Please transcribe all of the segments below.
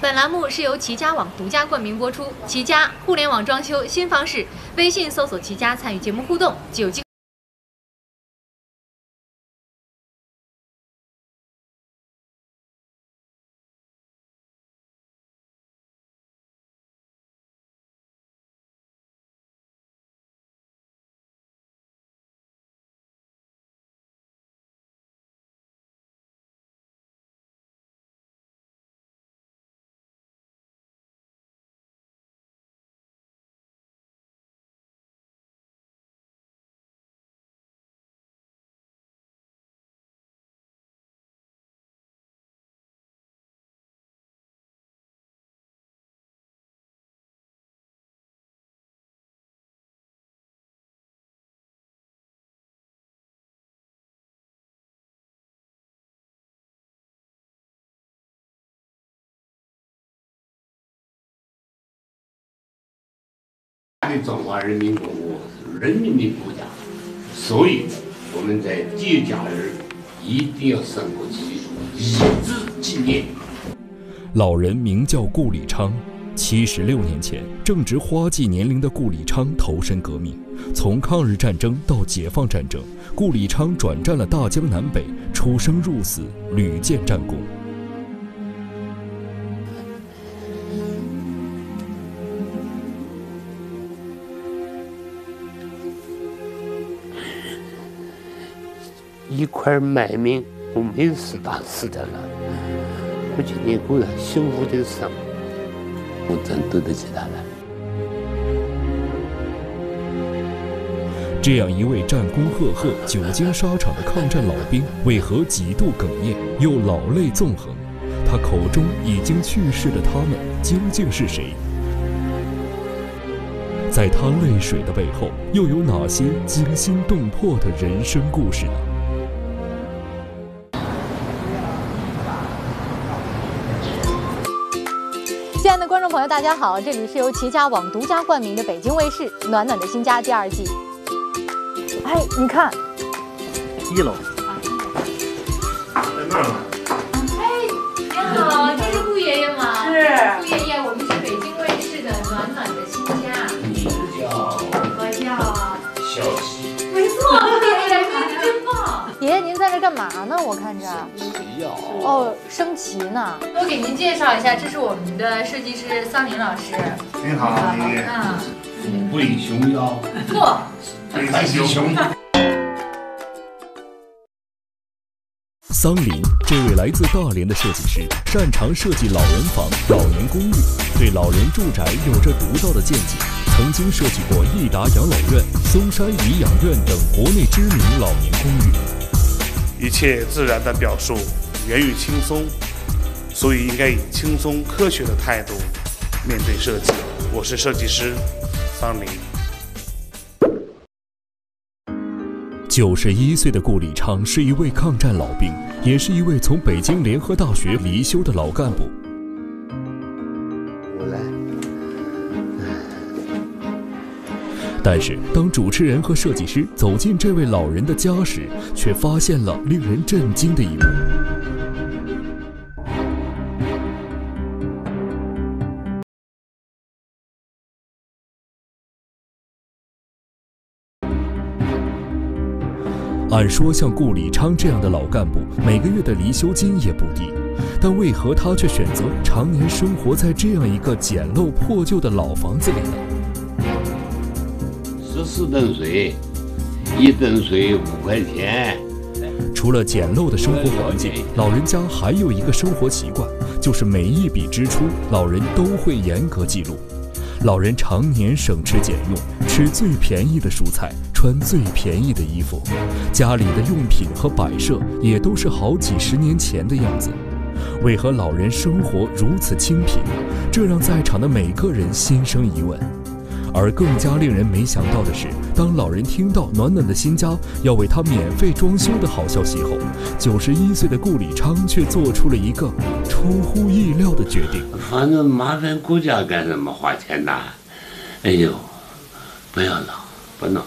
本栏目是由齐家网独家冠名播出。齐家互联网装修新方式，微信搜索“齐家”参与节目互动，就有机。的中华人民共和国人民的国家，所以我们在节假日一定要升国旗，以资纪念。老人名叫顾礼昌，七十六年前，正值花季年龄的顾礼昌投身革命。从抗日战争到解放战争，顾礼昌转战了大江南北，出生入死，屡建战功。一块卖命，我没事打死的了。我今天过得幸福的生活，我真对得起他了。这样一位战功赫赫、久经沙场的抗战老兵，为何几度哽咽，又老泪纵横？他口中已经去世的他们，究竟是谁？在他泪水的背后，又有哪些惊心动魄的人生故事呢？众朋友，大家好，这里是由齐家网独家冠名的北京卫视《暖暖的新家》第二季。哎，你看，一楼。在那儿呢？哎，你好，这是顾爷爷吗？是顾爷爷，我们是北京卫视的《暖暖的新家》。你叫我叫，小西，没错，顾爷爷，名字真棒。爷爷，您在这干嘛呢？我看着。哦，升旗呢。我给您介绍一下，这是我们的设计师桑林老师。您好，您好。啊，虎背熊腰，错，还是熊。桑林，这位来自大连的设计师，擅长设计老人房、老年公寓，对老人住宅有着独到的见解。曾经设计过益达养老院、嵩山颐养院等国内知名老年公寓。一切自然的表述源于轻松，所以应该以轻松科学的态度面对设计。我是设计师桑林。九十一岁的顾礼昌是一位抗战老兵，也是一位从北京联合大学离休的老干部。我来。但是，当主持人和设计师走进这位老人的家时，却发现了令人震惊的一幕。按说，像顾礼昌这样的老干部，每个月的离休金也不低，但为何他却选择常年生活在这样一个简陋破旧的老房子里呢？十四吨水，一吨水五块钱。除了简陋的生活环境，老人家还有一个生活习惯，就是每一笔支出，老人都会严格记录。老人常年省吃俭用，吃最便宜的蔬菜，穿最便宜的衣服，家里的用品和摆设也都是好几十年前的样子。为何老人生活如此清贫？这让在场的每个人心生疑问。而更加令人没想到的是，当老人听到暖暖的新家要为他免费装修的好消息后，九十一岁的顾礼昌却做出了一个出乎意料的决定。反正麻烦顾家干什么花钱呐？哎呦，不要闹，不闹。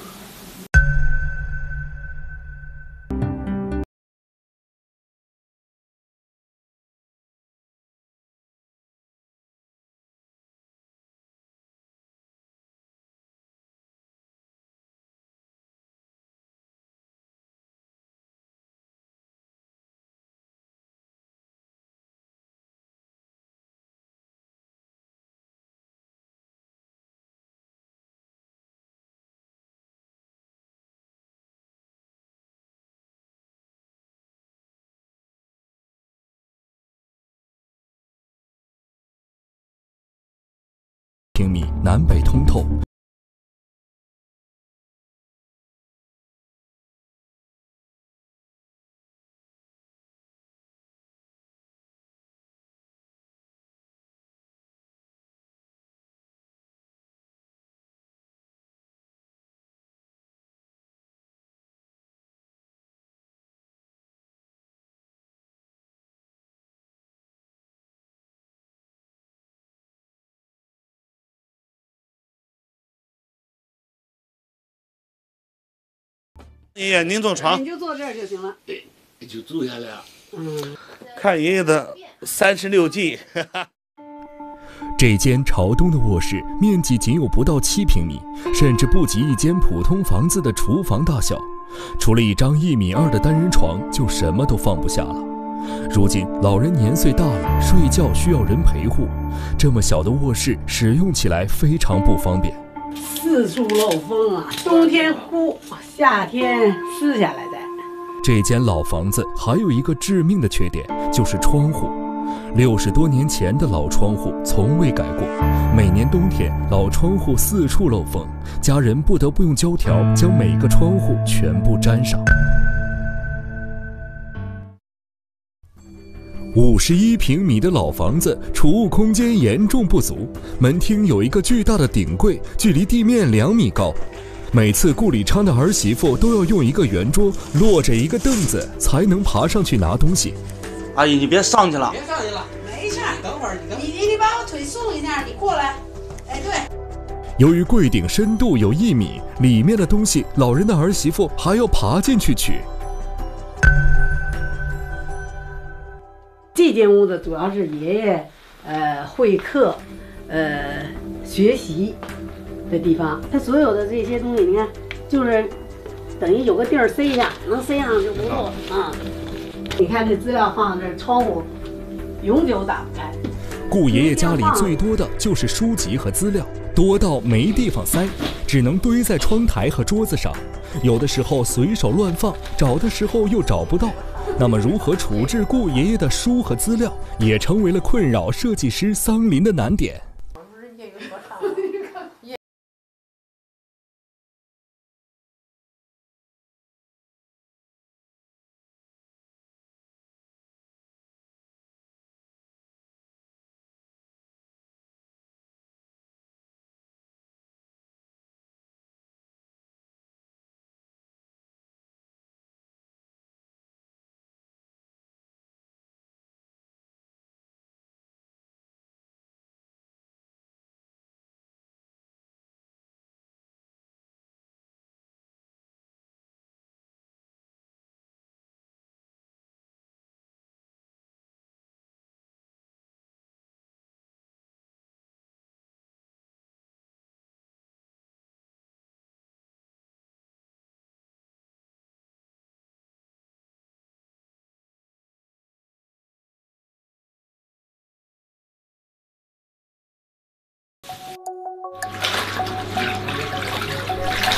南北通透。爷爷，您坐床你，就坐这儿就行了。对就坐下来了。嗯，看爷爷的三十六计。这间朝东的卧室面积仅有不到七平米，甚至不及一间普通房子的厨房大小。除了一张一米二的单人床，就什么都放不下了。如今老人年岁大了，睡觉需要人陪护，这么小的卧室使用起来非常不方便。四处漏风啊，冬天呼，夏天撕下来的。这间老房子还有一个致命的缺点，就是窗户。六十多年前的老窗户从未改过，每年冬天老窗户四处漏风，家人不得不用胶条将每个窗户全部粘上。五十一平米的老房子，储物空间严重不足。门厅有一个巨大的顶柜，距离地面两米高。每次顾里昌的儿媳妇都要用一个圆桌落着一个凳子，才能爬上去拿东西。阿姨，你别上去了。别上去了，没事儿，等会儿你等。你你你把我腿送一下，你过来。哎，对，由于柜顶深度有一米，里面的东西老人的儿媳妇还要爬进去取。这间屋子主要是爷爷呃会客，呃学习的地方。他所有的这些东西，你看，就是等于有个地儿塞一下，能塞上就不错啊。你看这资料放这儿，窗户永久打不开。顾爷爷家里最多的就是书籍和资料，多到没地方塞，只能堆在窗台和桌子上。有的时候随手乱放，找的时候又找不到。那么，如何处置顾爷爷的书和资料，也成为了困扰设计师桑林的难点。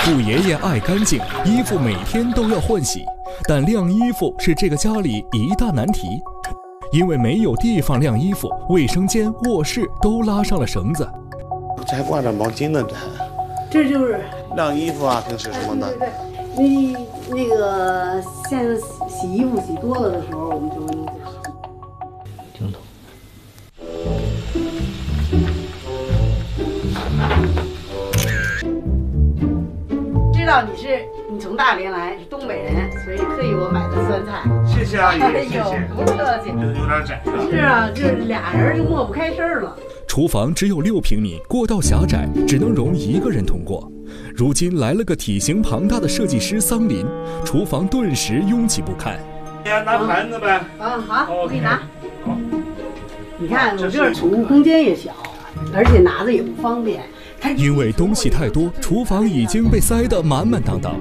顾爷爷爱干净，衣服每天都要换洗，但晾衣服是这个家里一大难题，因为没有地方晾衣服，卫生间、卧室都拉上了绳子。这还挂着毛巾呢，这这就是晾衣服啊，平时什么的。对对，你那个现在洗衣服洗多了的时候，我们就道你是你从大连来，是东北人，所以特意我买的酸菜。谢谢阿姨，哎呦谢谢。，不客气。有有点窄了。是啊，就是俩人就抹不开身儿了。厨房只有六平米，过道狭窄，只能容一个人通过。如今来了个体型庞大的设计师桑林，厨房顿时拥挤不堪。哎呀，拿盘子呗。啊，好，我给你拿。好。你看我这儿储物空间也小，而且拿着也不方便。它因为东西太多，厨房已经被塞得满满当当。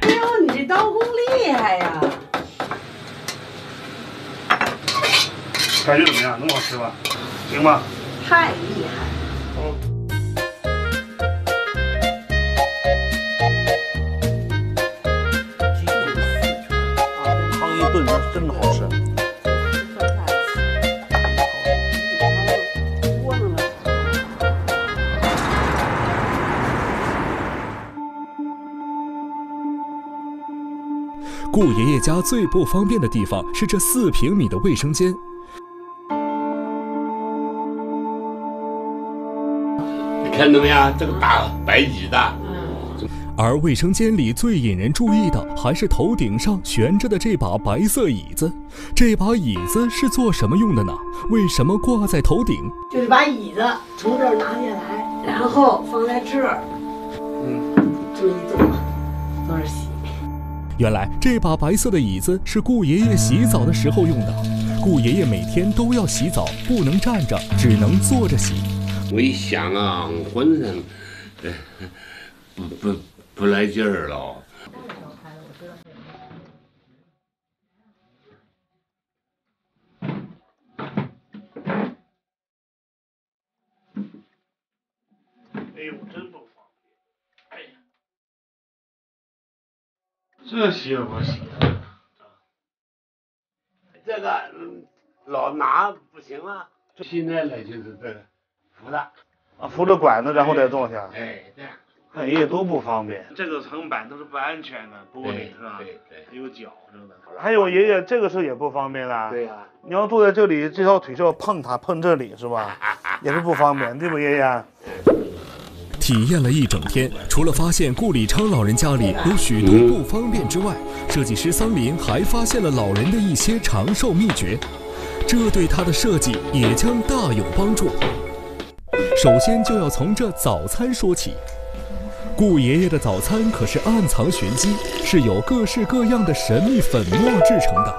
哎呦，你这刀工厉害呀！感觉怎么样？能好吃吧？行吧？太厉害顾爷爷家最不方便的地方是这四平米的卫生间。你看到没有？这个大白椅的，而卫生间里最引人注意的，还是头顶上悬着的这把白色椅子。这把椅子是做什么用的呢？为什么挂在头顶？就是把椅子从这儿拿下来，然后放在这儿，嗯，这么一坐，坐这儿洗。原来这把白色的椅子是顾爷爷洗澡的时候用的。顾爷爷每天都要洗澡，不能站着，只能坐着洗。我一想啊，浑身，呃，不不不来劲儿了。哎呦，真不方便！哎呀，这洗怎么洗啊？这个嗯老拿不行啊，现在呢就是这个扶着，啊，扶着管子然后再坐下，哎，这样，哎也多不方便。这个层板都是不安全的，玻璃是吧？对对还有脚真的。还有爷爷这个是也不方便啦。对呀、你要坐在这里，这条腿就要碰它，碰这里是吧？也是不方便，对不爷爷？体验了一整天，除了发现顾礼昌老人家里有许多不方便之外，设计师桑林还发现了老人的一些长寿秘诀，这对他的设计也将大有帮助。首先就要从这早餐说起。顾爷爷的早餐可是暗藏玄机，是由各式各样的神秘粉末制成的。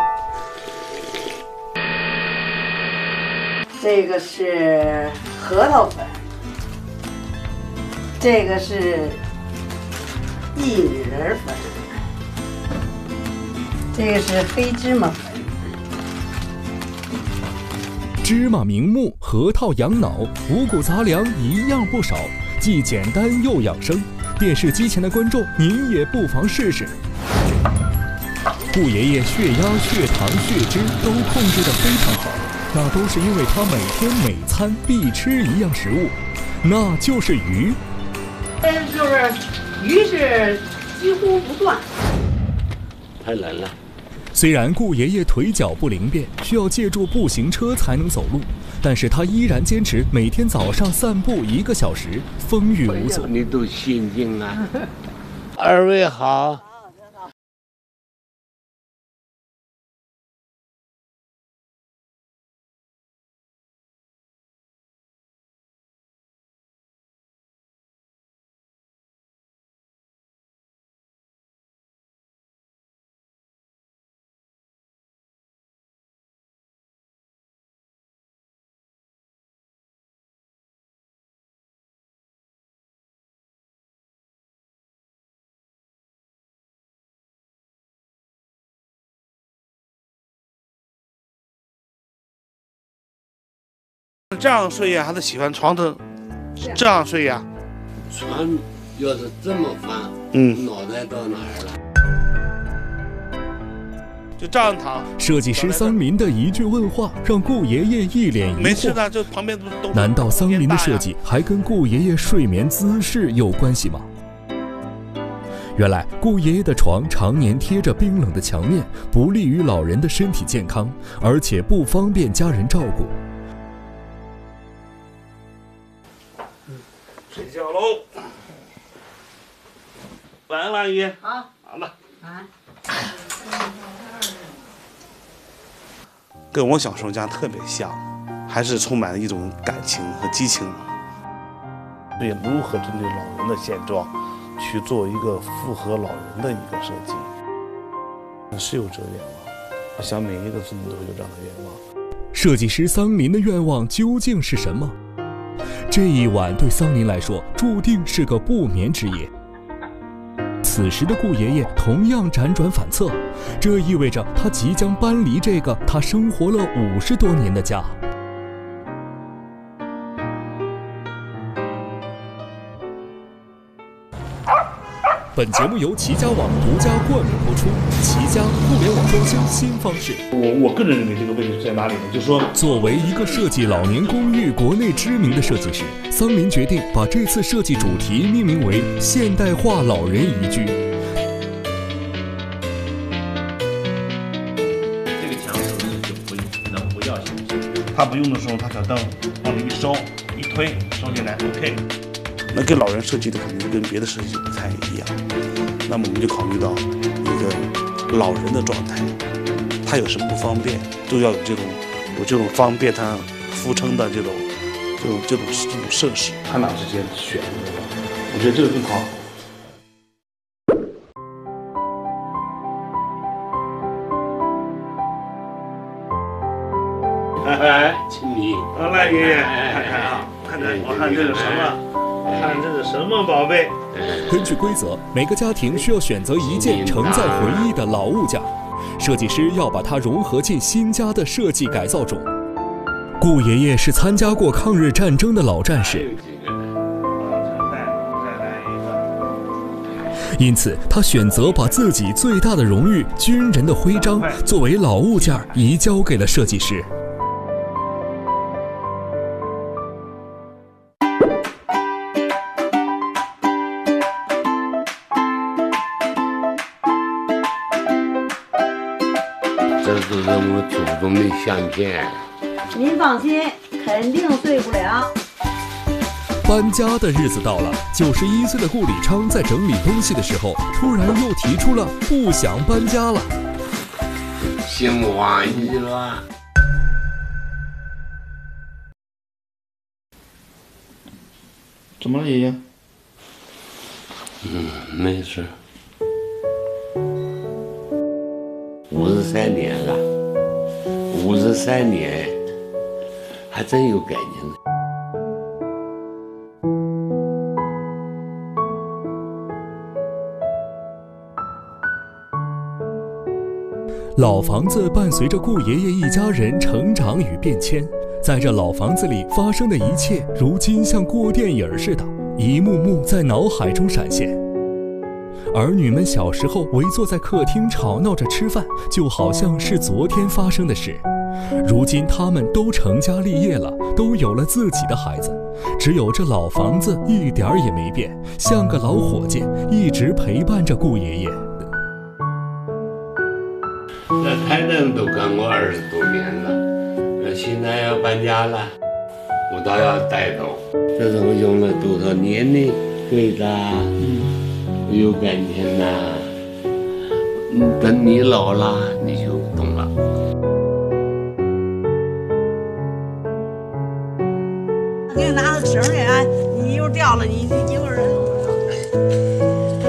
这个是核桃粉，这个是薏米仁粉，这个是黑芝麻粉，芝麻明目、核桃养脑，五谷杂粮一样不少，既简单又养生。电视机前的观众，您也不妨试试。顾爷爷血压、血糖、血脂都控制得非常好，那都是因为他每天每餐必吃一样食物，那就是鱼。就是鱼是几乎不断。太冷了。虽然顾爷爷腿脚不灵便，需要借助步行车才能走路，但是他依然坚持每天早上散步一个小时，风雨无阻。你都心惊啊！二位好。这样睡呀，还是喜欢床头这样睡呀？床要是这么翻，嗯，脑袋到哪儿了？就这样躺。设计师桑林的一句问话，让顾爷爷一脸疑惑。没事的，就旁边都都。难道桑林的设计还跟顾爷爷睡眠姿势有关系吗？原来顾爷爷的床常年贴着冰冷的墙面，不利于老人的身体健康，而且不方便家人照顾。晚安，阿姨。好，好了。啊，跟我小时候家特别像，还是充满了一种感情和激情。所以，如何针对老人的现状，去做一个符合老人的一个设计，是有这个愿望。我想每一个子女都有这样的愿望。设计师桑林的愿望究竟是什么？这一晚对桑林来说，注定是个不眠之夜。此时的顾爷爷同样辗转反侧，这意味着他即将搬离这个他生活了五十多年的家。本节目由齐家网独家冠名播出，齐家互联网。装修新方式。我我个人认为这个位置在哪里呢？就是说，作为一个设计老年公寓国内知名的设计师，桑林决定把这次设计主题命名为“现代化老人宜居”。这个墙是不是就不能不要行不行？他不用的时候，他小凳往里一收，一推收进来，OK。那给老人设计的肯定是跟别的设计不太一样。那么我们就考虑到一个老人的状态，他有什么不方便，都要有这种有这种方便他扶撑的这种这种这种这种设施。他哪之间选择？我觉得这个更好。哎，请你。啊，来爷爷看看啊，看看我看这是什么？看这是什么宝贝？根据规则，每个家庭需要选择一件承载回忆的老物件，设计师要把它融合进新家的设计改造中。顾爷爷是参加过抗日战争的老战士，因此他选择把自己最大的荣誉——军人的徽章作为老物件移交给了设计师。我祖宗的相见。您放心，肯定睡不了。搬家的日子到了，九十一岁的顾礼昌在整理东西的时候，突然又提出了不想搬家了。心欢喜了。怎么了，爷爷？嗯，没事。五十三年了，五十三年，还真有感情。老房子伴随着顾爷爷一家人成长与变迁，在这老房子里发生的一切，如今像过电影似的，一幕幕在脑海中闪现。儿女们小时候围坐在客厅吵闹着吃饭，就好像是昨天发生的事。如今他们都成家立业了，都有了自己的孩子，只有这老房子一点儿也没变，像个老伙计，一直陪伴着顾爷爷。这台灯都跟我二十多年了，那现在要搬家了，我倒要带走。这是我用了多少年的柜子啊，有感情呐、嗯，等你老了，你掉了，你你一个人。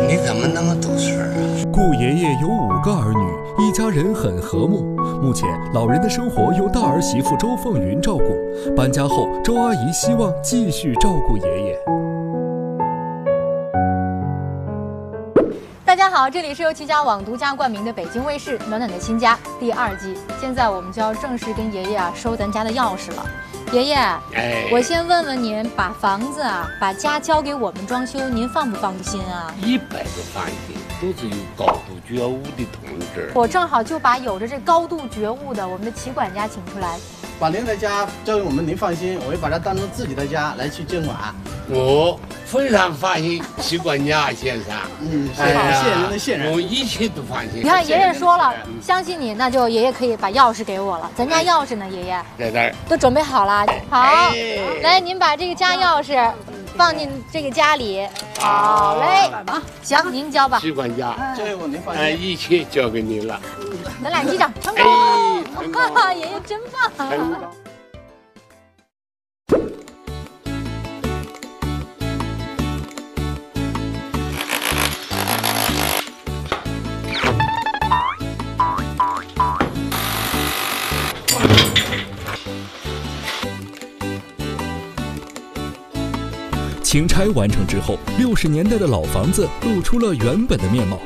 你怎么那么懂事儿啊？顾爷爷有五个儿女，一家人很和睦。目前，老人的生活由大儿媳妇周凤云照顾。搬家后，周阿姨希望继续照顾爷爷。大家好，这里是由齐家网独家冠名的北京卫视《暖暖的新家》第二季。现在我们就要正式跟爷爷啊收咱家的钥匙了。爷爷，哎，我先问问您，把房子啊，把家交给我们装修，您放不放心啊？一百个放心，都是有高度觉悟的同志。我正好就把有着这高度觉悟的我们的齐管家请出来。把您的家交给我们，您放心，我会把它当成自己的家来去监管。我非常放心徐管家先生。嗯，谢哎谢谢您的信任我。一切都放心。你看爷爷说了嗯，相信你，那就爷爷可以把钥匙给我了。咱家钥匙呢，爷爷在这儿，都准备好了。好哎，来，您把这个家钥匙放进这个家里。好嘞，行，您交吧。徐管家，交给我，您放哎，心。一切交给您了。咱俩击掌，成功！哈哈，爷爷真棒。成功清拆完成之后，六十年代的老房子露出了原本的面貌。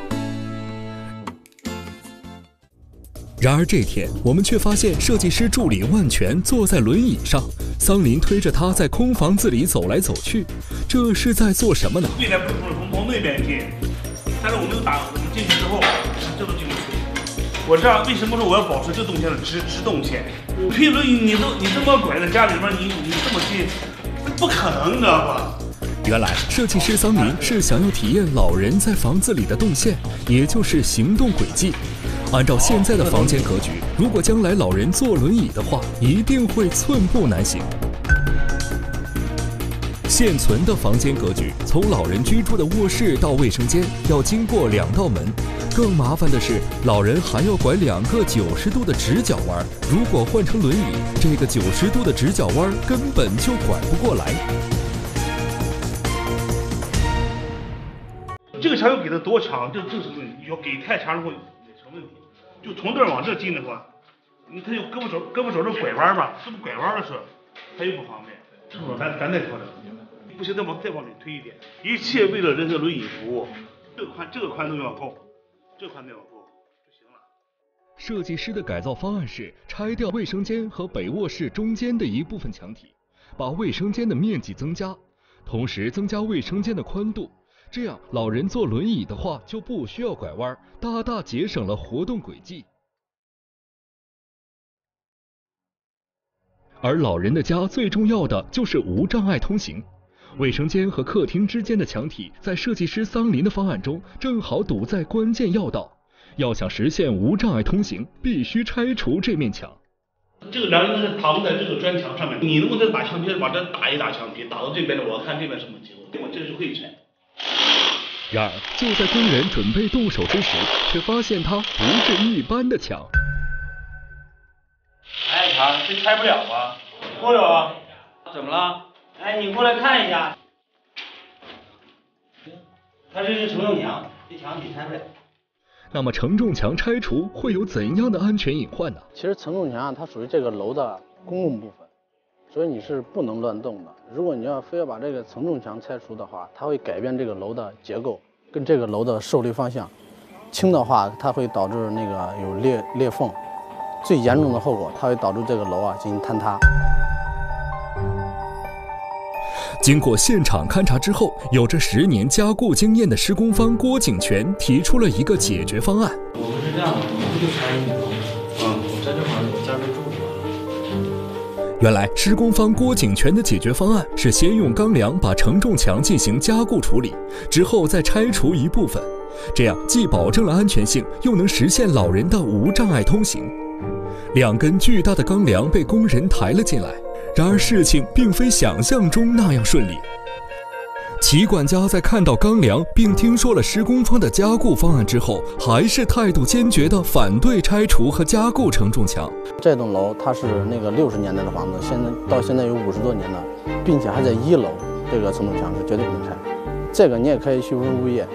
然而这天，我们却发现设计师助理万全坐在轮椅上，桑林推着他在空房子里走来走去，这是在做什么呢？对面不是从从那边进，但是我们有打，我们进去之后，这都进不去。我这样为什么说我要保持这动线的直直动线？推轮椅你都你这么拐在家里面，你你这么近，那不可能，你知道吧？原来设计师桑林是想要体验老人在房子里的动线，也就是行动轨迹。按照现在的房间格局，如果将来老人坐轮椅的话，一定会寸步难行。现存的房间格局，从老人居住的卧室到卫生间要经过两道门，更麻烦的是，老人还要拐两个九十度的直角弯。如果换成轮椅，这个九十度的直角弯根本就拐不过来。这个墙要给的多长，这这是问。要给太长的话也成问题。就从这儿往这进的话，你他有胳膊肘胳膊肘这拐弯吧，是不是拐弯的时候他又不方便？咱咱再调整。不行，再往再往里推一点。一切为了人的轮椅服务。这个宽这个宽度要够，这宽度要够就行了。设计师的改造方案是拆掉卫生间和北卧室中间的一部分墙体，把卫生间的面积增加，同时增加卫生间的宽度。这样，老人坐轮椅的话就不需要拐弯，大大节省了活动轨迹。而老人的家最重要的就是无障碍通行。卫生间和客厅之间的墙体，在设计师桑林的方案中，正好堵在关键要道。要想实现无障碍通行，必须拆除这面墙。这个梁是躺在这个砖墙上面，你能不能把墙皮把这打一打墙皮，打到这边的，我看这边什么结果？我这是会拆。然而，就在工人准备动手之时，却发现它不是一般的墙。哎，强这拆不了啊？不了啊？怎么了？哎，你过来看一下，它这是承重墙，这墙体拆不了。那么承重墙拆除会有怎样的安全隐患呢？其实承重墙它属于这个楼的公共部分，所以你是不能乱动的。如果你要非要把这个承重墙拆除的话，它会改变这个楼的结构跟这个楼的受力方向。轻的话，它会导致那个有裂裂缝；最严重的后果，它会导致这个楼啊进行坍塌。经过现场勘查之后，有着十年加固经验的施工方郭景全提出了一个解决方案。我们是这样的，我们就拆原来施工方郭景全的解决方案是先用钢梁把承重墙进行加固处理，之后再拆除一部分，这样既保证了安全性，又能实现老人的无障碍通行。两根巨大的钢梁被工人抬了进来。然而事情并非想象中那样顺利。齐管家在看到钢梁并听说了施工方的加固方案之后，还是态度坚决地反对拆除和加固承重墙。这栋楼它是那个六十年代的房子，现在到现在有五十多年了，并且还在一楼，这个承重墙是绝对不能拆。这个你也可以去问物业。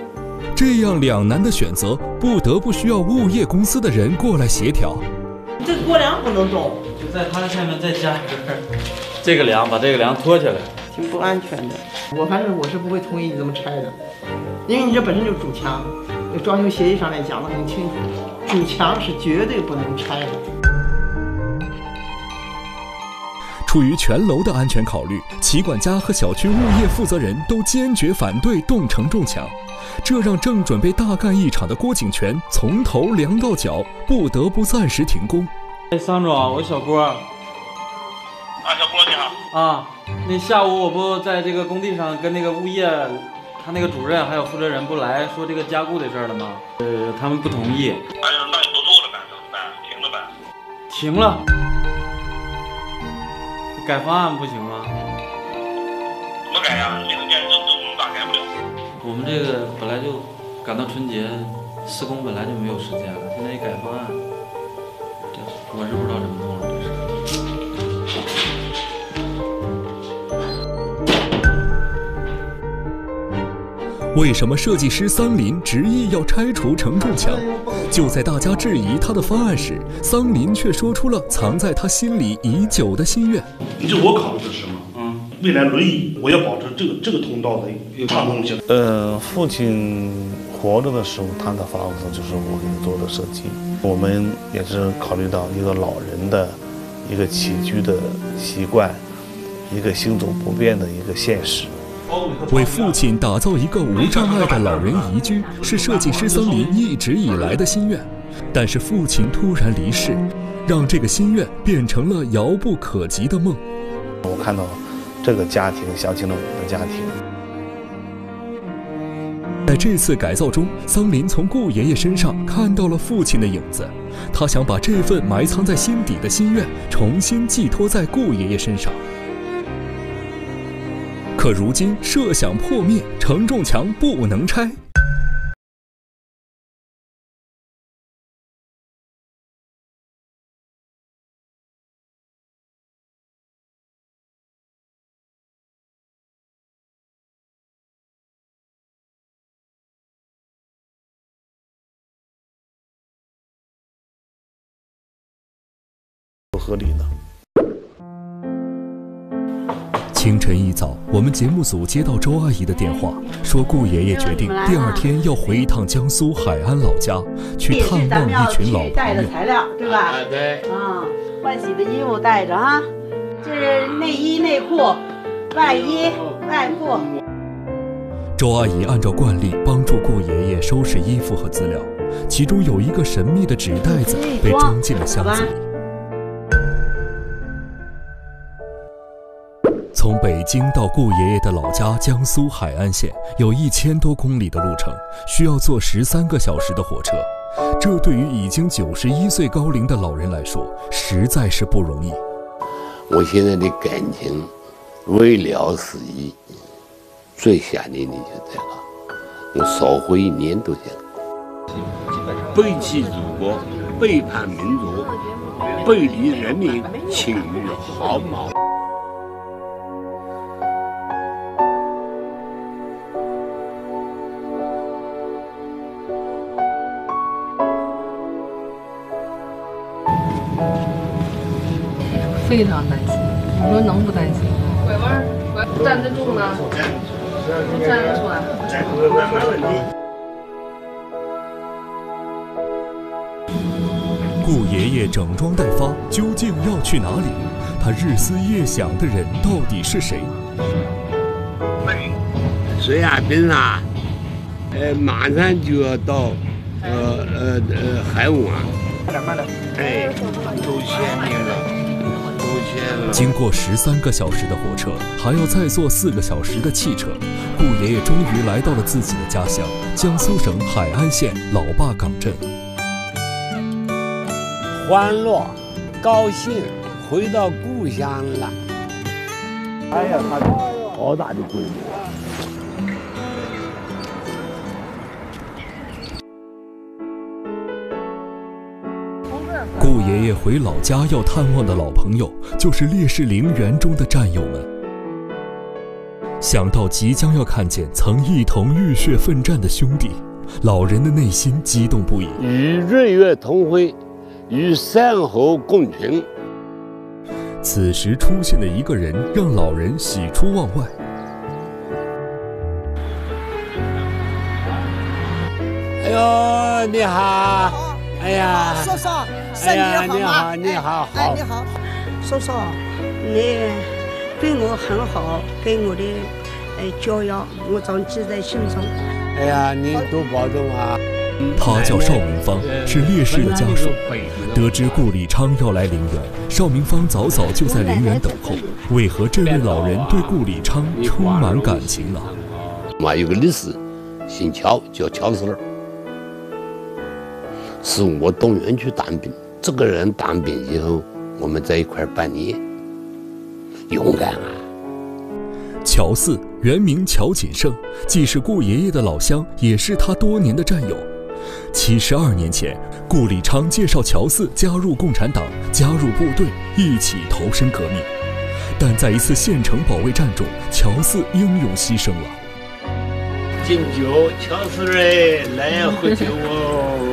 这样两难的选择，不得不需要物业公司的人过来协调。这过梁不能动，就在它下面再加一根这个梁，把这个梁拖起来，挺不安全的。我反正我是不会同意你这么拆的，因为你这本身就是主墙，这装修协议上面讲的很清楚，主墙是绝对不能拆的。出于全楼的安全考虑，齐管家和小区物业负责人都坚决反对动承重墙，这让正准备大干一场的郭景全从头凉到脚，不得不暂时停工。哎，桑总，我小郭。啊，小郭你好。啊，那下午我不在这个工地上跟那个物业，他那个主任还有负责人不来说这个加固的事儿了吗？呃，他们不同意。哎呀，那你不做了呗？怎么办？停了呗？停了。改方案不行吗？怎么改呀？卫生间这这我们咋改不了？我们这个本来就赶到春节，施工本来就没有时间了，现在一改方案，这我是不知道怎么弄了，为什么设计师桑林执意要拆除承重墙？就在大家质疑他的方案时，桑林却说出了藏在他心里已久的心愿。你知道我考虑的是什么？嗯，未来轮椅我要保持这个这个通道的一个畅通性。呃，父亲活着的时候，他的房子就是我给他做的设计。我们也是考虑到一个老人的一个起居的习惯，一个行走不便的一个现实。为父亲打造一个无障碍的老人宜居，是设计师桑林一直以来的心愿。但是父亲突然离世，让这个心愿变成了遥不可及的梦。我看到这个家庭，想起了我的家庭。在这次改造中，桑林从顾爷爷身上看到了父亲的影子，他想把这份埋藏在心底的心愿重新寄托在顾爷爷身上。可如今设想破灭，承重墙不能拆。不合理呢。早，我们节目组接到周阿姨的电话，说顾爷爷决定第二天要回一趟江苏海安老家，去探望一群老朋带的。材料，对吧？啊对。啊，换洗的衣服带着啊，这是内衣内裤、外衣外裤。周阿姨按照惯例帮助顾爷爷收拾衣服和资料，其中有一个神秘的纸袋子被装进了箱子里。从北京到顾爷爷的老家江苏海安县，有一千多公里的路程，需要坐十三个小时的火车。这对于已经九十一岁高龄的老人来说，实在是不容易。我现在的感情为了时矣，最想念的就这个，我少活一年都行。背弃祖国，背叛民族，背离人民，请予毫毛。非常担心。你说能不担心？拐弯，拐站得住呢，能站得住啊。没问题。顾爷爷整装待发，究竟要去哪里？他日思夜想的人到底是谁？水亚冰啊，呃，马上就要到，呃呃呃海湾。慢点，慢点。哎，都限定了，都限了。经过十三个小时的火车，还要再坐四个小时的汽车，顾爷爷终于来到了自己的家乡——江苏省海安县老坝岗镇。欢乐，高兴，回到故乡了。哎呀，他好大的规模！顾爷爷回老家要探望的老朋友，就是烈士陵园中的战友们。想到即将要看见曾一同浴血奋战的兄弟，老人的内心激动不已。与日月同辉，与山河共存。此时出现的一个人，让老人喜出望外。哎呦，你好！哎呀，叔叔，哎呀，你身体好吗？好，你好，哎，好你。好，叔叔，你对我很好，给我的呃教养，我总记在心中。哎呀，您多保重啊！他叫邵明芳，是烈士的家属。得知顾礼昌要来陵园，邵明芳早早就在陵园等候。为何这位老人对顾礼昌充满感情呢？嘛，有个律师，姓乔，叫乔四儿，是我动员去当兵。这个人当兵以后，我们在一块儿半年，勇敢啊！乔四原名乔锦胜，既是顾爷爷的老乡，也是他多年的战友。七十二年前，顾礼昌介绍乔四加入共产党，加入部队，一起投身革命。但在一次县城保卫战中，乔四英勇牺牲了。敬酒，乔四儿，来喝酒哦！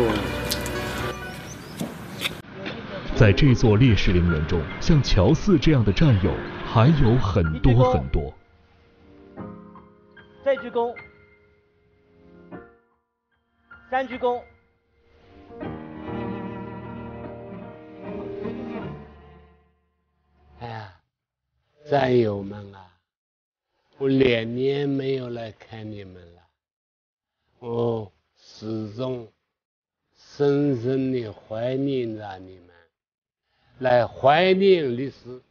在这座烈士陵园中，像乔四这样的战友还有很多很多。再鞠躬，三鞠躬。哎呀，战友们啊，我两年没有来看你们了，我始终深深的怀念着你们，来怀念历史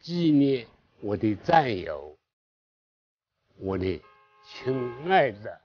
纪念我的战友，我的亲爱的战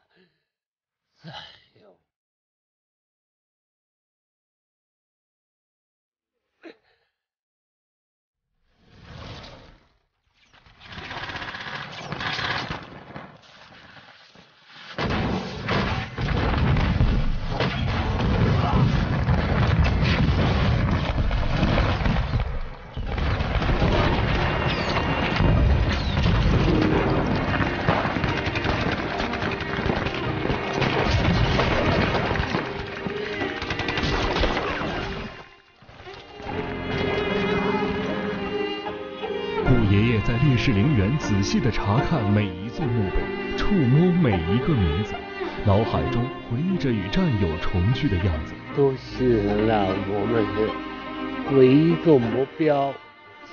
陵园仔细地查看每一座墓碑，触摸每一个名字，脑海中回忆着与战友重聚的样子。都牺牲了，我们是为一个目标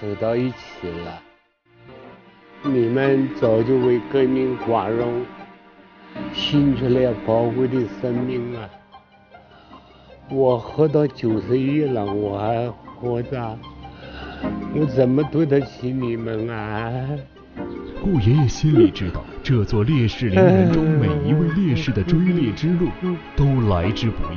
走到一起了。你们早就为革命光荣献出了宝贵的生命啊！我活到九十一了，我还活着，我怎么对得起你们啊？顾爷爷心里知道，这座烈士陵园中每一位烈士的追猎之路都来之不易。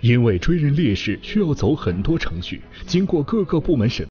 因为追认烈士需要走很多程序，经过各个部门审。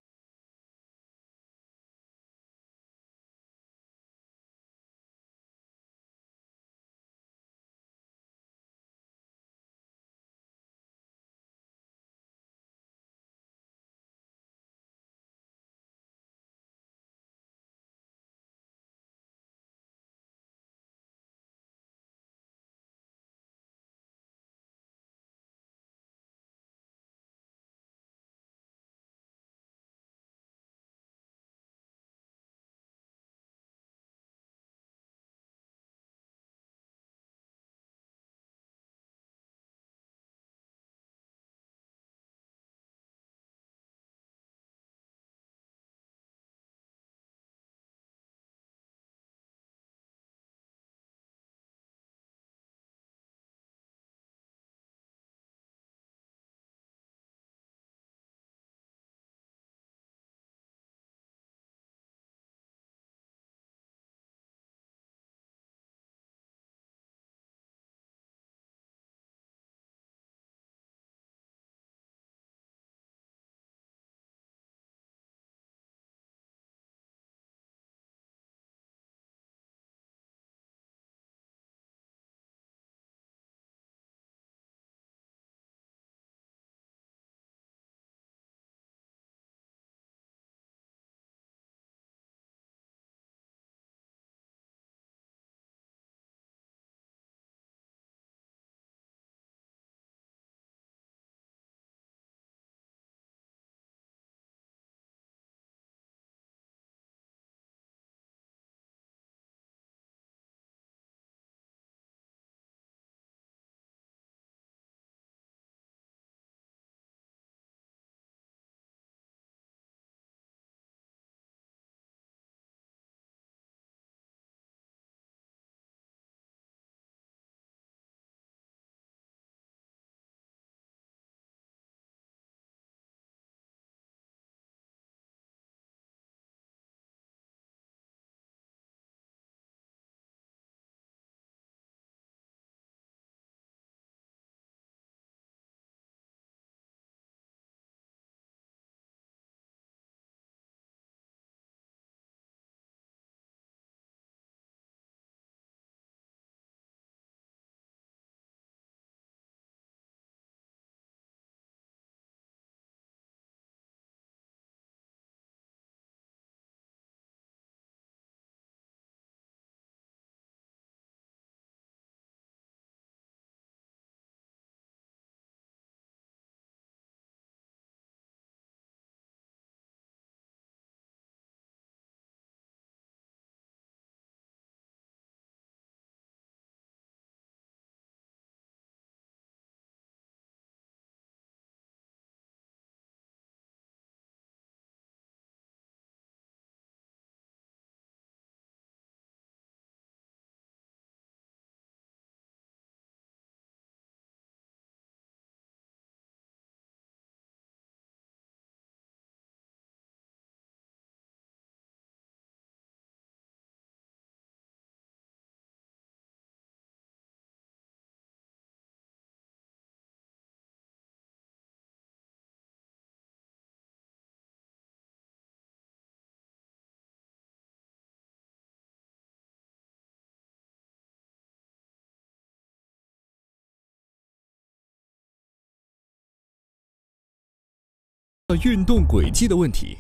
运动轨迹的问题。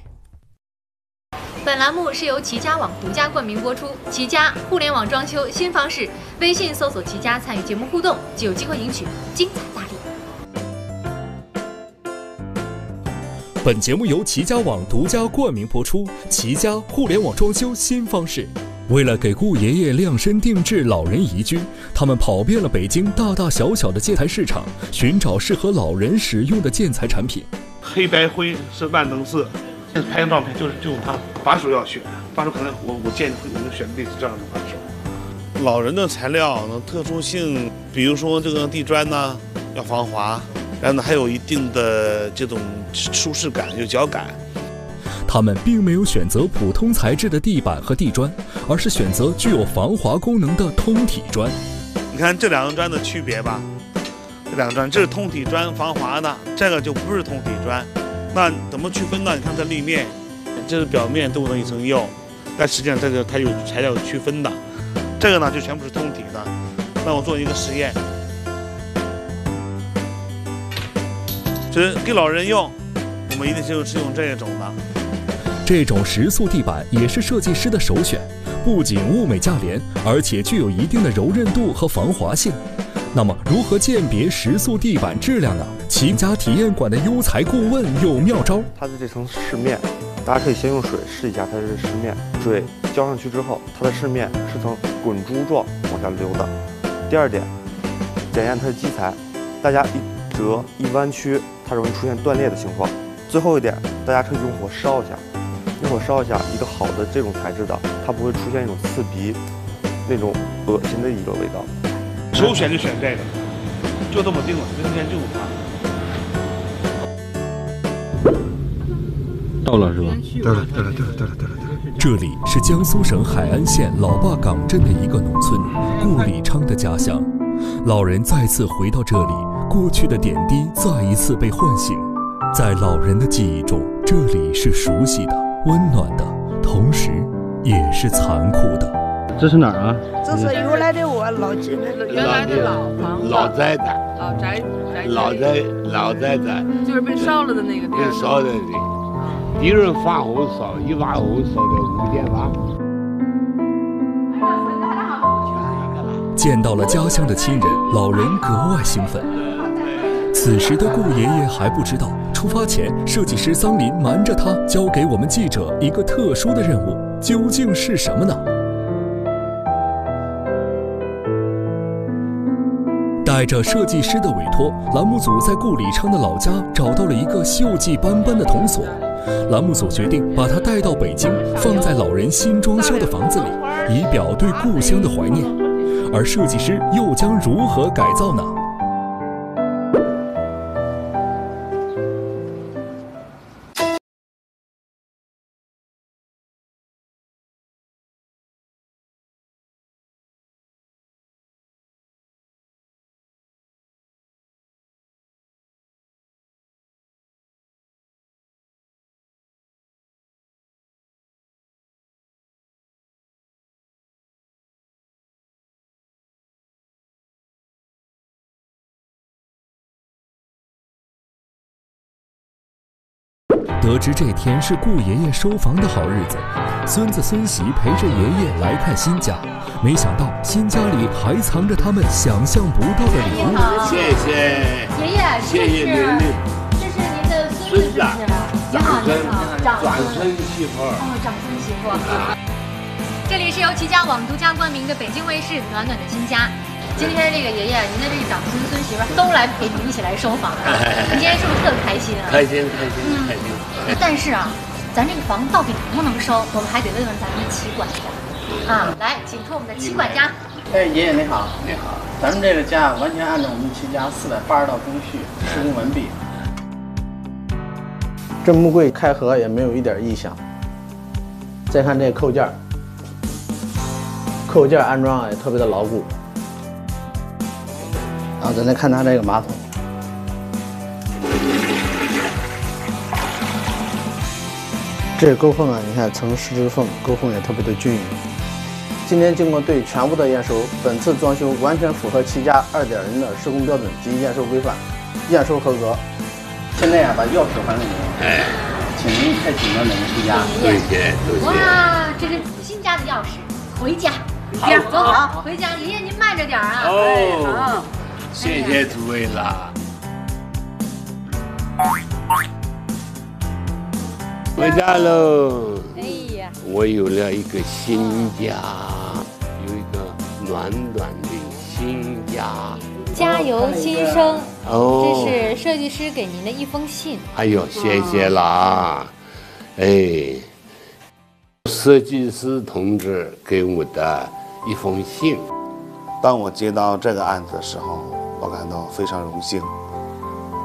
本栏目是由齐家网独家冠名播出。齐家互联网装修新方式，微信搜索“齐家”，参与节目互动，就有机会赢取精彩大礼。本节目由齐家网独家冠名播出。齐家互联网装修新方式，为了给顾爷爷量身定制老人宜居，他们跑遍了北京大大小小的建材市场，寻找适合老人使用的建材产品。黑白灰是万能色。现在拍张照片就是就用它把手要选，把手可能我我建议我们选类似这样的把手。老人的材料呢特殊性，比如说这个地砖呢要防滑，然后呢还有一定的这种舒适感，有脚感。他们并没有选择普通材质的地板和地砖，而是选择具有防滑功能的通体砖。你看这两个砖的区别吧，两个砖这是通体砖防滑的，这个就不是通体砖。那怎么区分呢？你看这立面，这是表面镀了一层釉，但实际上这个它有材料区分的。这个呢就全部是通体的。那我做一个实验，这给老人用，我们一定就是用这种的。这种石塑地板也是设计师的首选，不仅物美价廉，而且具有一定的柔韧度和防滑性。那么，如何鉴别石塑地板质量呢？齐家体验馆的优材顾问有妙招。它的这层饰面，大家可以先用水试一下它的饰面。水浇上去之后，它的饰面是呈滚珠状往下流的。第二点，检验它的基材，大家一折一弯曲，它容易出现断裂的情况。最后一点，大家可以用火烧一下，用火烧一下，一个好的这种材质的，它不会出现一种刺鼻、那种恶心的一个味道。首选就选这个，就这么定了，明天就它。到了是吧？到了，到了，到了，到了，到了，对了。这里是江苏省海安县老坝岗镇的一个农村，顾礼昌的家乡。老人再次回到这里，过去的点滴再一次被唤醒。在老人的记忆中，这里是熟悉的、温暖的，同时也是残酷的。这是哪儿啊？这是原来的我老家，原来的老房子，老宅子，老宅宅老宅老宅子，就是被烧了的那个地被儿。烧的的，一人发火烧，一把火烧的五间房。见到了家乡的亲人，老人格外兴奋。此时的顾爷爷还不知道，出发前设计师桑林瞒着他，交给我们记者一个特殊的任务，究竟是什么呢？带着设计师的委托，栏目组在顾里昌的老家找到了一个锈迹斑斑的铜锁。栏目组决定把它带到北京，放在老人新装修的房子里，以表对故乡的怀念。而设计师又将如何改造呢？得知这天是顾爷爷收房的好日子，孙子孙媳陪着爷爷来看新家，没想到新家里还藏着他们想象不到的礼物。谢谢，爷爷，谢谢您这是您的孙子是不是？你好，你好，长长孙媳妇儿。哦，长孙媳妇。这里是由齐家网独家冠名的北京卫视《暖暖的新家》。今天这个爷爷，您的这个长孙孙媳妇都来陪您一起来收房了，您 今天是不是特开心啊？开心开心开心。但是啊，咱这个房到底能不能收，我们还得问问咱们的齐管家啊。来，请出我们的齐管家。哎，爷爷你好，你好。咱们这个家完全按照我们齐家四百八十道工序施工完毕。这木柜开合也没有一点异响。再看这扣件儿，扣件安装啊也特别的牢固。然后咱再看它这个马桶，这个沟缝啊，你看呈十字缝，沟缝也特别的均匀。今天经过对全屋的验收，本次装修完全符合齐家二点零的施工标准及验收规范，验收合格。现在呀，把钥匙还给您，哎，请您快请到哪个回家？谢谢谢谢。哇，这是子欣家的钥匙，回家，回家，走好，回家。爷爷您慢着点啊。哦，谢谢诸位啦。回家喽。哎呀，我有了一个新家，有一个暖暖的新家。加油，新生。哦这是设计师给您的一封信。哎呦，谢谢啦！哎，设计师同志给我的一封信。当我接到这个案子的时候，我感到非常荣幸，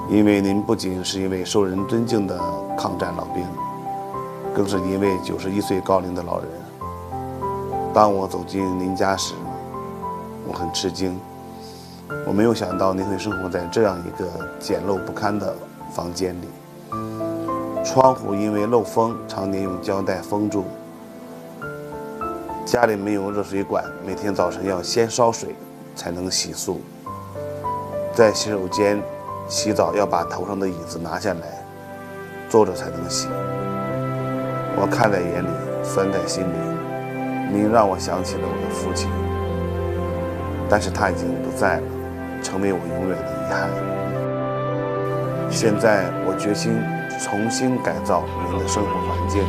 因为您不仅是一位受人尊敬的抗战老兵，更是一位九十一岁高龄的老人。当我走进您家时，我很吃惊，我没有想到您会生活在这样一个简陋不堪的房间里，窗户因为漏风，常年用胶带封住。家里没有热水管，每天早晨要先烧水才能洗漱。在洗手间洗澡要把头上的椅子拿下来，坐着才能洗。我看在眼里，酸在心里。您让我想起了我的父亲，但是他已经不在了，成为我永远的遗憾。现在我决心重新改造您的生活环境。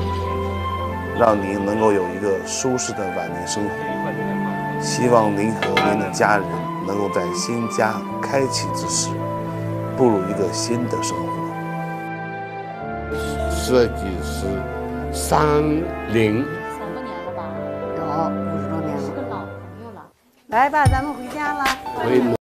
让您能够有一个舒适的晚年生活。希望您和您的家人能够在新家开启之时，步入一个新的生活。设计师三零，三多年了吧？有五十多年了。是个老朋友了。来吧，咱们回家了。回。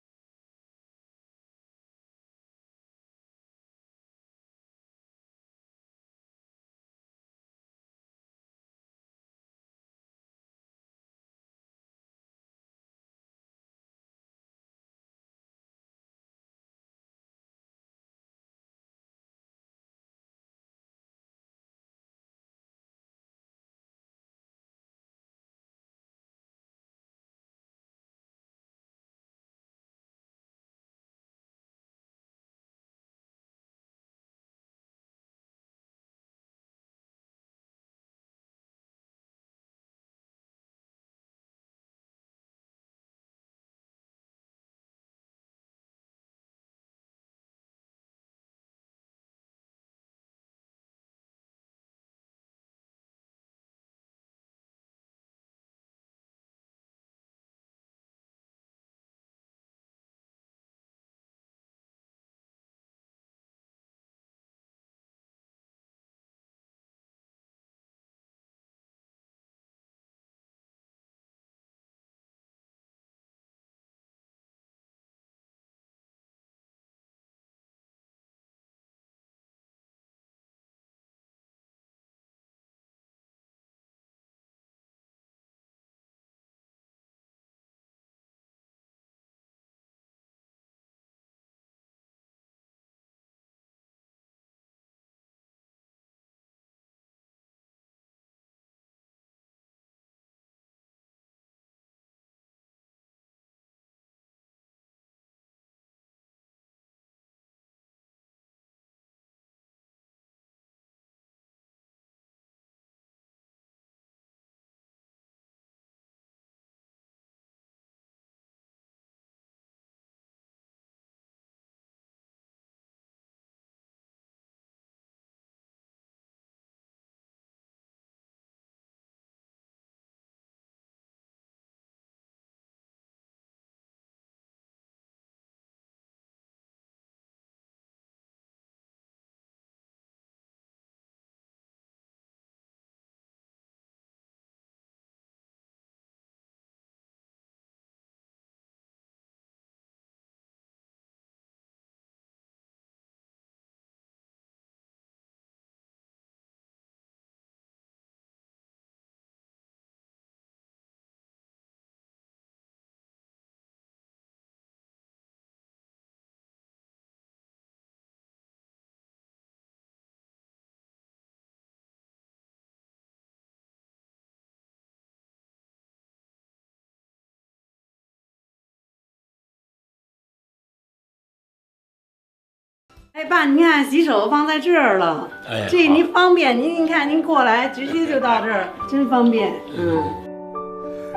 哎，爸，您看洗手放在这儿了，哎这您方便，您您看您过来直接就到这儿，真方便。嗯，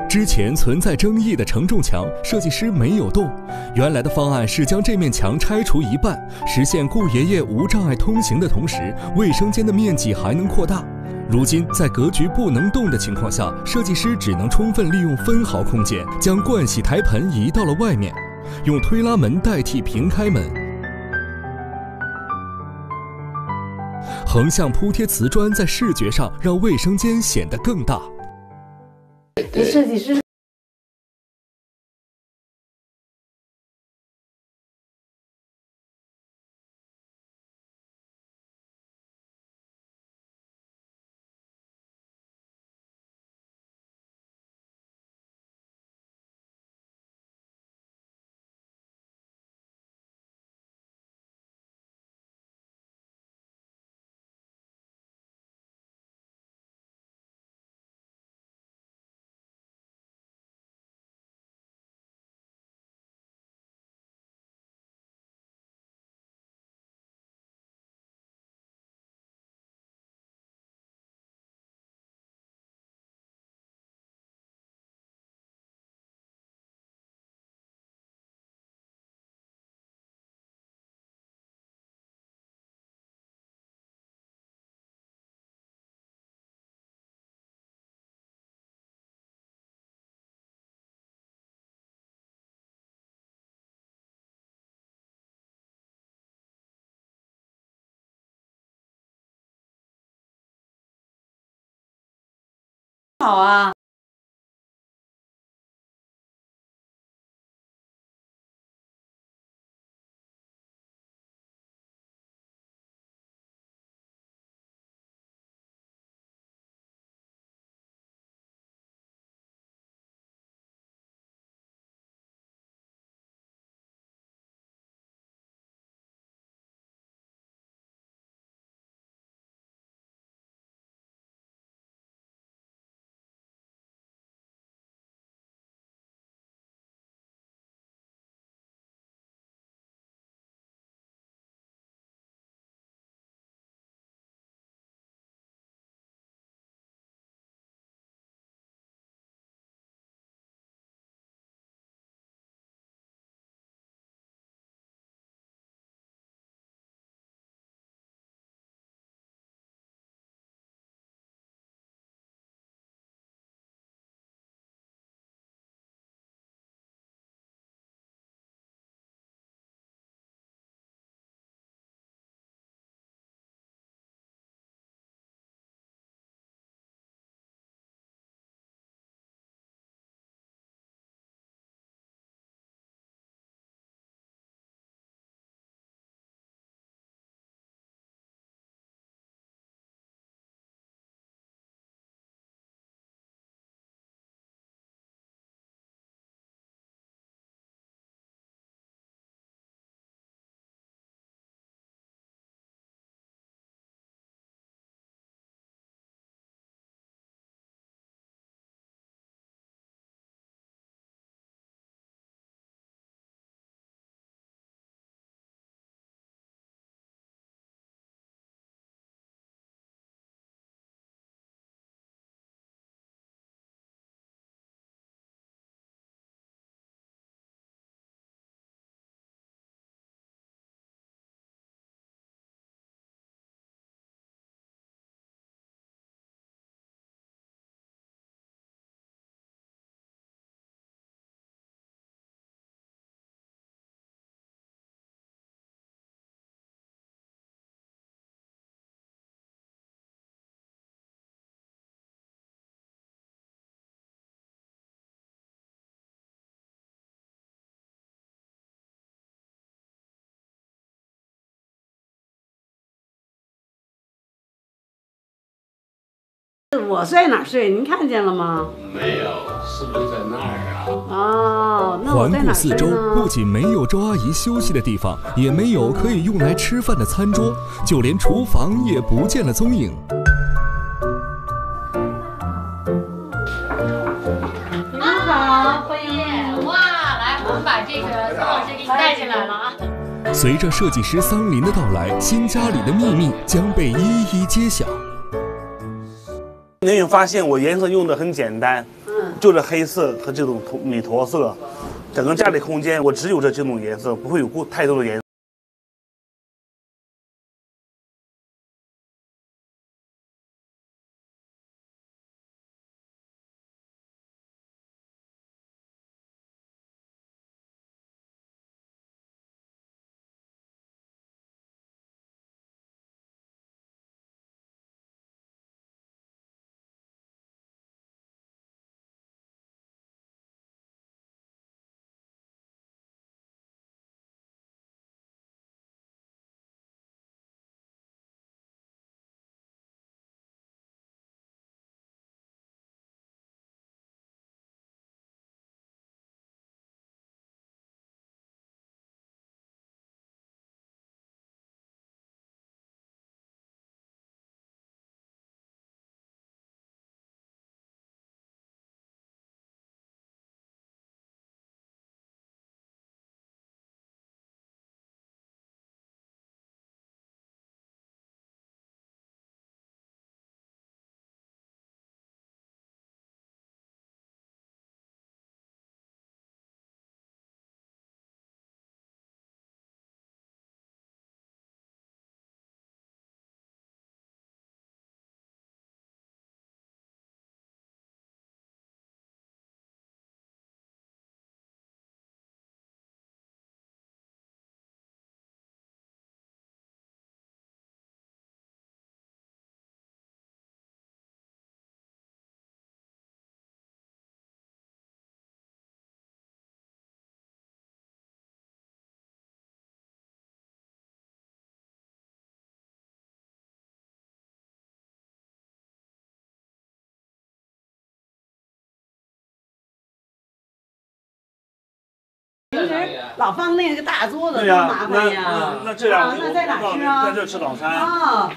之前存在争议的承重墙，设计师没有动。原来的方案是将这面墙拆除一半，实现顾爷爷无障碍通行的同时，卫生间的面积还能扩大。如今在格局不能动的情况下，设计师只能充分利用分毫空间，将盥洗台盆移到了外面，用推拉门代替平开门。横向铺贴瓷砖，在视觉上让卫生间显得更大。你设计师好啊。我睡哪儿睡？您看见了吗？没有，是不是在那儿啊？哦，那我环在哪儿顾四周，不仅没有周阿姨休息的地方，也没有可以用来吃饭的餐桌，就连厨房也不见了踪影。你们好，欢迎哇！来，我们把这个曹老师给你带进来了啊。随着设计师桑林的到来，新家里的秘密将被一一揭晓。你有发现我颜色用的很简单，嗯，就是黑色和这种驼米驼色，整个家里空间我只有这几种颜色，不会有过太多的颜色。平时老放那个大桌子、多麻烦呀。那那这样，啊那在哪吃啊？在这吃早餐。啊。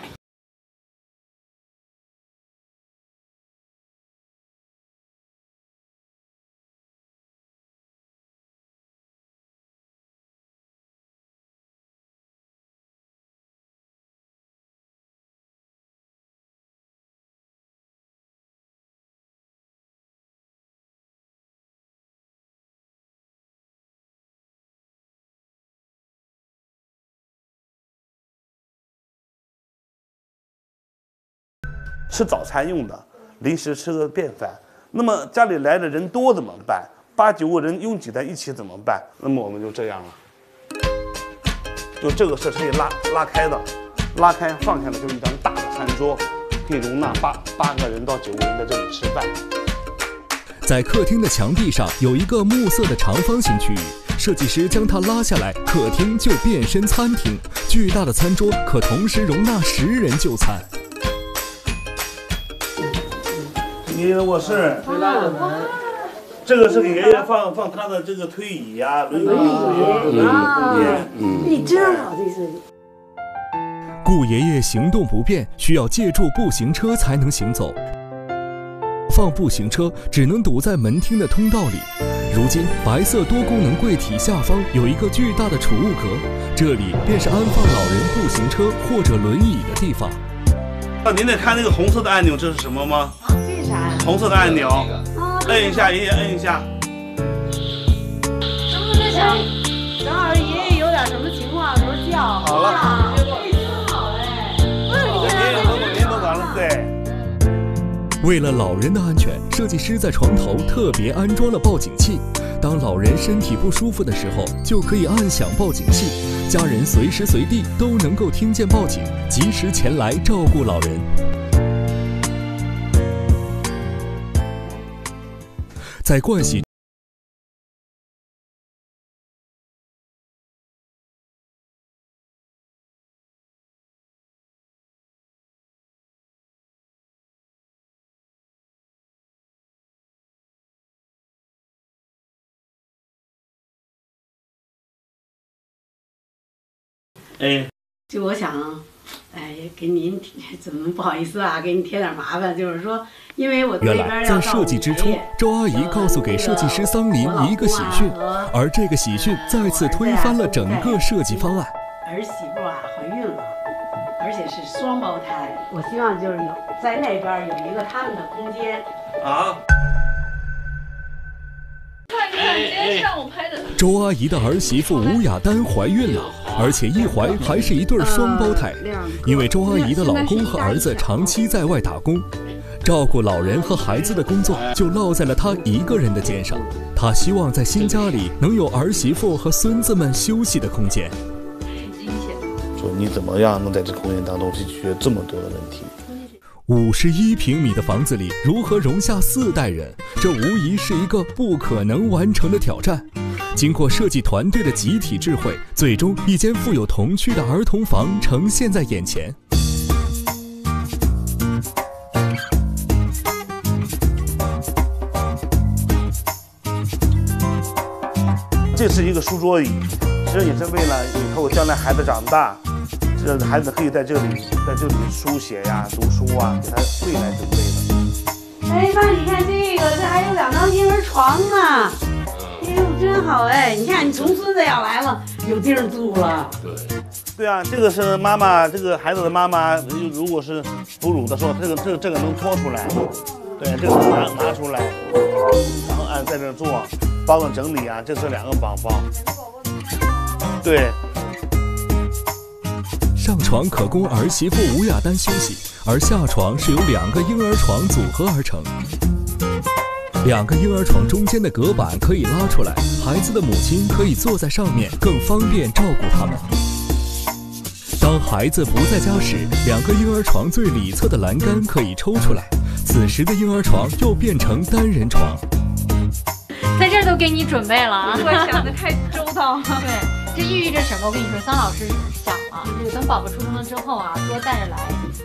吃早餐用的，临时吃个便饭。那么家里来的人多怎么办？八九个人拥挤在一起怎么办？那么我们就这样了，就这个是可以拉拉开的，拉开放下来就是一张大的餐桌，可以容纳八八个人到九个人在这里吃饭。在客厅的墙壁上有一个木色的长方形区域，设计师将它拉下来，客厅就变身餐厅。巨大的餐桌可同时容纳十人就餐。爷爷的卧室，这个是给爷爷放放他的这个推椅呀、轮椅啊嗯，你真好，这设计。顾爷爷行动不便，需要借助步行车才能行走。放步行车只能堵在门厅的通道里。如今，白色多功能柜体下方有一个巨大的储物格，这里便是安放老人步行车或者轮椅的地方。那您得看那个红色的按钮，这是什么吗？红色的按钮，摁一下，爷爷摁一下。等等会儿爷爷有点什么情况的时候叫。好了爷爷等会您都完了，对。为了老人的安全，设计师在床头特别安装了报警器。当老人身体不舒服的时候，就可以按响报警器，家人随时随地都能够听见报警，及时前来照顾老人。在盥洗。哎，就我想啊，哎，给您怎么不好意思啊，给你添点麻烦，就是说，因为我原来在设计之初，周阿姨告诉给设计师桑林一个喜讯，而这个喜讯再次推翻了整个设计方案。儿媳妇啊，怀孕了，而且是双胞胎，我希望就是有在那边有一个他们的空间啊。看看今天上午拍的。周阿姨的儿媳妇吴雅丹怀孕了，而且一怀还是一对双胞胎。因为周阿姨的老公和儿子长期在外打工，照顾老人和孩子的工作就落在了她一个人的肩上。她希望在新家里能有儿媳妇和孙子们休息的空间。说你怎么样能在这空间当中去解决这么多的问题？五十一平米的房子里如何容下四代人？这无疑是一个不可能完成的挑战。经过设计团队的集体智慧，最终一间富有童趣的儿童房呈现在眼前。这是一个书桌椅，其实也是为了以后将来孩子长大。这孩子可以在这里，在这里书写呀、读书啊，给他未来准备的。哎爸，你看这个，这还有两张婴儿床呢。哎呦，真好哎！你看，你重孙子要来了，有地儿住了。对，对啊，这个是妈妈，这个孩子的妈妈，如果是哺乳的时候，这个这个这个能拖出来，对，这个拿拿出来，然后按在这坐，帮着整理啊，这是两个宝宝。对。上床可供儿媳妇吴亚丹休息，而下床是由两个婴儿床组合而成。两个婴儿床中间的隔板可以拉出来，孩子的母亲可以坐在上面，更方便照顾他们。当孩子不在家时，两个婴儿床最里侧的栏杆可以抽出来，此时的婴儿床又变成单人床。在这儿都给你准备了啊！我想的太周到了。对，这寓意着什么？我跟你说，桑老师想啊，这个等宝宝出生了之后啊，多带着来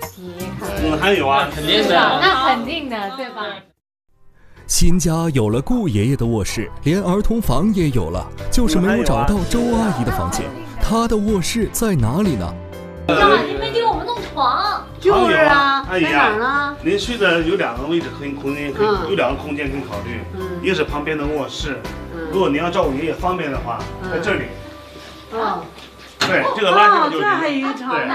体验看。嗯，还有啊，肯定的，那肯定的，对吧？新家有了顾爷爷的卧室，连儿童房也有了，就是没有找到周阿姨的房间。她的卧室在哪里呢？呀，您没给我们弄床。就是啊，在哪儿呢？您去的有两个位置可以空间可以有两个空间可以考虑，一个是旁边的卧室，如果您要照顾爷爷方便的话，在这里。嗯，对，这个拉开就是。这还有一个床呢。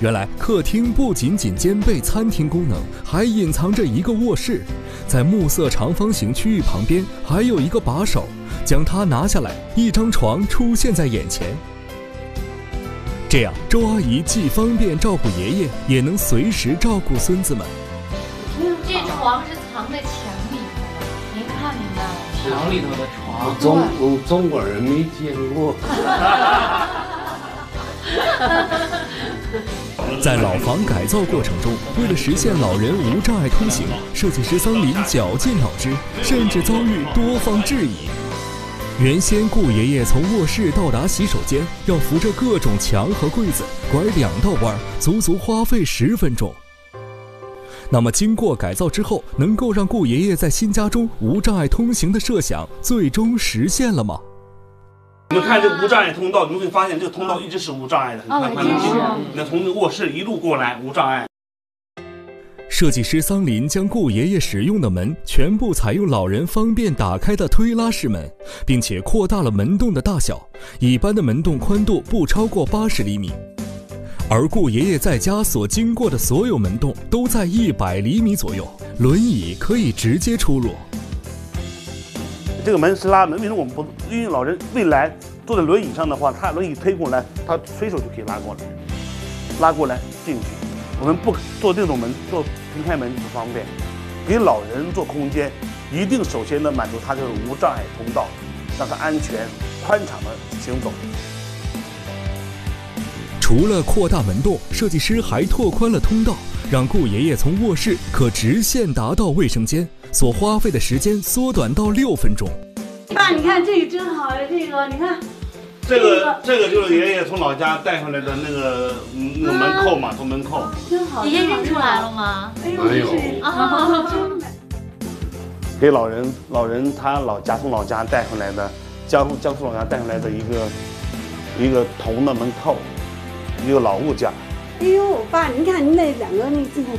原来客厅不仅仅兼备餐厅功能，还隐藏着一个卧室，在木色长方形区域旁边还有一个把手，将它拿下来，一张床出现在眼前。这样，周阿姨既方便照顾爷爷，也能随时照顾孙子们。这床是藏在墙里头的，您看明白了？墙里头的床，中我中国人没见过。在老房改造过程中，为了实现老人无障碍通行，设计师桑林绞尽脑汁，甚至遭遇多方质疑。原先顾爷爷从卧室到达洗手间要扶着各种墙和柜子，拐两道弯，足足花费十分钟。那么，经过改造之后，能够让顾爷爷在新家中无障碍通行的设想，最终实现了吗？你们看这个无障碍通道，你们会发现这个通道一直是无障碍的，很宽敞。你看从卧室一路过来无障碍。设计师桑林将顾爷爷使用的门全部采用老人方便打开的推拉式门，并且扩大了门洞的大小，一般的门洞宽度不超过八十厘米，而顾爷爷在家所经过的所有门洞都在一百厘米左右，轮椅可以直接出入。这个门是拉门，为什么我们不？因为老人未来坐在轮椅上的话，他轮椅推过来，他随手就可以拉过来，拉过来进去。我们不做这种门，做平开门不方便。给老人做空间，一定首先呢满足他这种无障碍通道，让他安全宽敞的行走。除了扩大门洞，设计师还拓宽了通道，让顾爷爷从卧室可直线达到卫生间。所花费的时间缩短到六分钟。爸，你看这个真好呀！这个你看，这个这个就是爷爷从老家带回来的那个那个门扣嘛，从门扣。真好。爷爷认出来了吗？哎呦，没有。真美。给老人，老人他老家从老家带回来的，江江苏老家带回来的一个一个铜的门扣，一个老物件。哎呦，爸，你看您那两个那纪念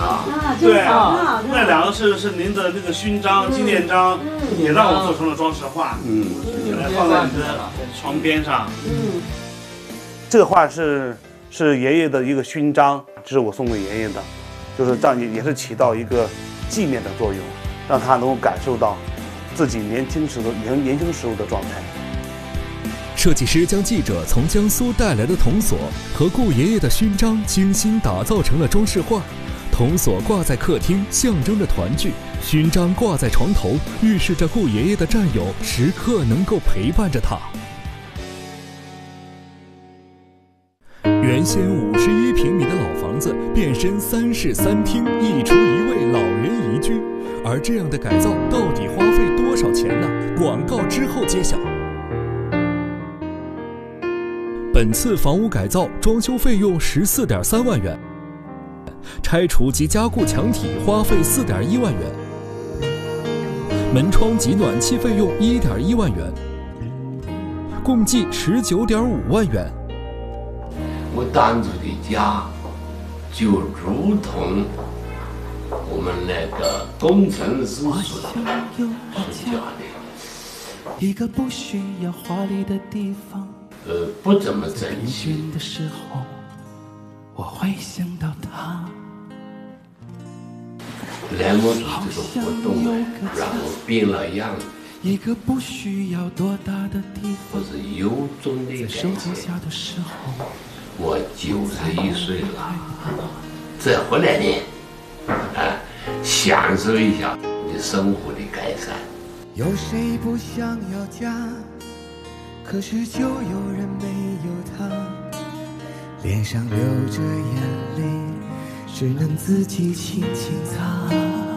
啊啊，对真好，真好，真好那两个是是您的那个勋章、纪念章，也让我做成了装饰画，嗯，来放在你的床边上。嗯，这个画是是爷爷的一个勋章，这是我送给爷爷的，就是让你也也是起到一个纪念的作用，让他能够感受到自己年轻时的年年轻时候的状态。设计师将记者从江苏带来的铜锁和顾爷爷的勋章精心打造成了装饰画。铜锁挂在客厅，象征着团聚；勋章挂在床头，预示着顾爷爷的战友时刻能够陪伴着他。原先五十一平米的老房子变身三室三厅，一厨一卫，老人宜居。而这样的改造到底花费多少钱呢？广告之后揭晓。本次房屋改造装修费用十四点三万元，拆除及加固墙体花费四点一万元，门窗及暖气费用一点一万元，共计十九点五万元。我当初的家就如同我们那个工程师说的，是家的，一个不需要华丽的地方。呃，不怎么整齐。的时候，我会想到他。栏目组这个活动呢，让我变了样，一个不需要多大的地我方。是由衷的手感谢。机下的时候，我九十一岁了，再回来呢，啊，享受一下你生活的改善。有谁不想要家？可是就有人没有他，脸上流着眼泪，只能自己轻轻擦。